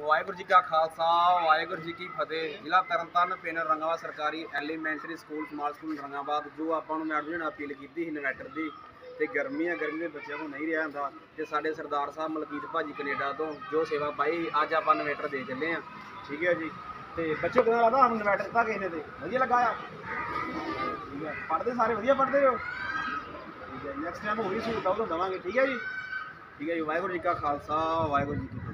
ਵਾਹਿਗੁਰੂ ਜੀ ਕਾ ਖਾਲਸਾ, ਵਾਹਿਗੁਰੂ ਜੀ ਕੀ ਫਤਿਹ। ਜ਼ਿਲ੍ਹਾ ਤਰਨਤਾਰਨ, ਪਿੰਡ ਰੰਗਾਵਾ ਸਰਕਾਰੀ elementary school small school Rangabad ਜੋ ਆਪਾਂ ਨੂੰ ਮੈਡਮ ਜੀ ਨੇ ਅਪੀਲ ਕੀਤੀ ਸੀ ਇਨਵੈਟਰ ਦੀ, ਤੇ ਗਰਮੀ ਆ, ਗਰਮੀ ਦੇ ਬੱਚਿਆਂ ਨੂੰ ਨਹੀਂ ਰਿਹਾ ਹੁੰਦਾ। ਤੇ ਸਾਡੇ ਸਰਦਾਰ ਸਾਹਿਬ ਮਲਕੀਤ ਭਾਜੀ ਕੈਨੇਡਾ ਤੋਂ, ਜੋ ਸੇਵਾ ਪਾਈ ਅੱਜ ਆਪਾਂ ਇਨਵੈਟਰ ਦੇ ਚੱਲੇ ਆ। ਠੀਕ ਹੈ ਜੀ? ਤੇ ਬੱਚੇ ਕਿਦਾਂ ਲੱਗਦਾ ਸਾਨੂੰ ਇਨਵੈਟਰ ਦਿੱਤਾ ਕਿਸੇ ਨੇ ਤੇ? ਵਧੀਆ ਲੱਗਾ ਆ? ਠੀਕ ਹੈ। ਪੜ੍ਹਦੇ ਸਾਰੇ ਵਧੀਆ ਪੜ੍ਹਦੇ ਹੋ? ਠੀਕ ਹੈ ਨੈਕਸਟ ਟਾਈਮ ਹੋਰ ਵੀ ਸਹੂਲਤਾਂ ਉਹ ਦਵਾਂਗੇ। ਠੀਕ ਹੈ ਜੀ? ਠੀਕ ਹੈ ਜੀ, ਵਾਹਿਗੁਰੂ ਜੀ ਕਾ ਖਾਲਸਾ, ਵਾਹਿਗੁਰੂ ਜੀ ਕੀ ਫਤਿਹ।